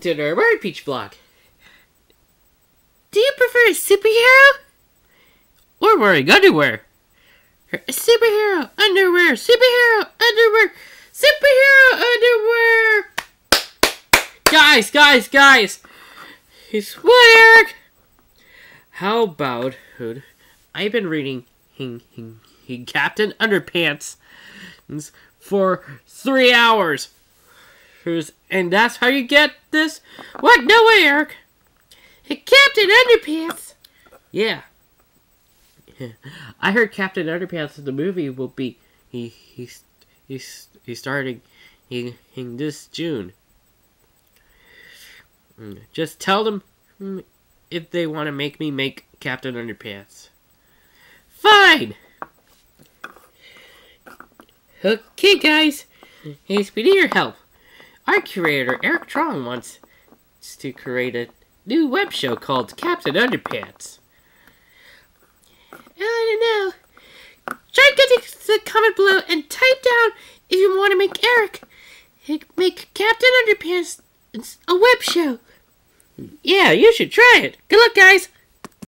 to the Bird Peach blog. Do you prefer a superhero? Or wearing underwear? Superhero underwear, superhero underwear, superhero underwear! Guys, guys, guys! He's what, Eric? How about? I've been reading Hing, Hing, Hing Captain Underpants for three hours. And that's how you get this? What? No way, Eric. Hey, Captain Underpants. Yeah. I heard Captain Underpants in the movie will be he he's he's he's starting he, in this June. Mm, just tell them mm, if they want to make me make Captain Underpants. Fine. Okay, guys. Hey, we need your help. Our curator, Eric Trong, wants to create a new web show called Captain Underpants. I don't know. Try getting the comment below and type down if you want to make Eric make Captain Underpants a web show. Yeah, you should try it. Good luck, guys.